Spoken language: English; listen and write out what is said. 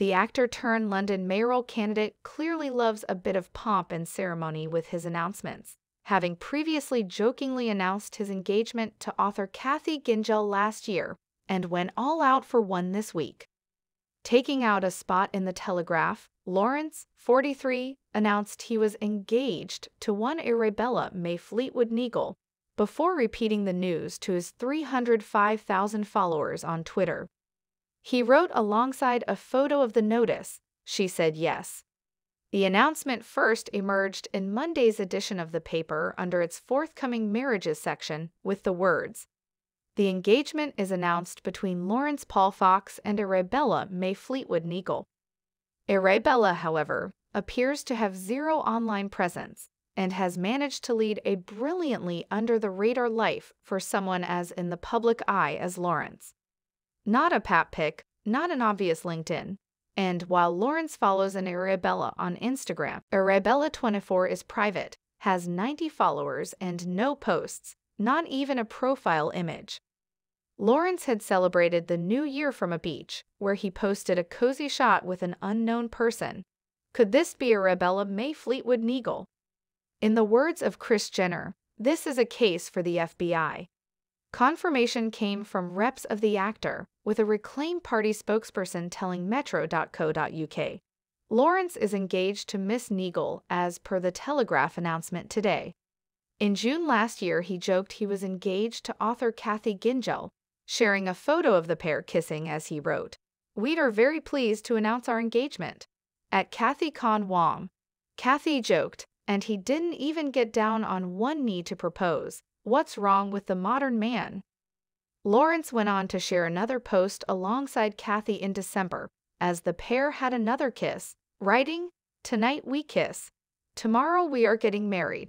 The actor turned London mayoral candidate clearly loves a bit of pomp and ceremony with his announcements, having previously jokingly announced his engagement to author Kathy Gyngell last year and went all out for one this week. Taking out a spot in the Telegraph, Laurence, 43, announced he was engaged to one Arabella May Fleetwood Neagle before repeating the news to his 305,000 followers on Twitter. He wrote alongside a photo of the notice, she said yes. The announcement first emerged in Monday's edition of the paper under its forthcoming marriages section with the words, The engagement is announced between Laurence Paul Fox and Arabella May Fleetwood Neagle. Arabella, however, appears to have zero online presence and has managed to lead a brilliantly under the radar life for someone as in the public eye as Laurence. Not a pap pic, not an obvious LinkedIn. And while Laurence follows an Arabella on Instagram, Arabella24 is private, has 90 followers and no posts, not even a profile image. Laurence had celebrated the new year from a beach, where he posted a cozy shot with an unknown person. Could this be Arabella May Fleetwood Neagle? In the words of Kris Jenner, this is a case for the FBI. Confirmation came from reps of the actor, with a Reclaim Party spokesperson telling Metro.co.uk. Laurence is engaged to Miss Neagle as per the Telegraph announcement today. In June last year, he joked he was engaged to author Kathy Gyngell, sharing a photo of the pair kissing as he wrote, We are very pleased to announce our engagement. At Kathy Con Wong, Kathy joked, and he didn't even get down on one knee to propose. What's wrong with the modern man? Laurence went on to share another post alongside Kathy in December, as the pair had another kiss, writing, Tonight we kiss. Tomorrow we are getting married.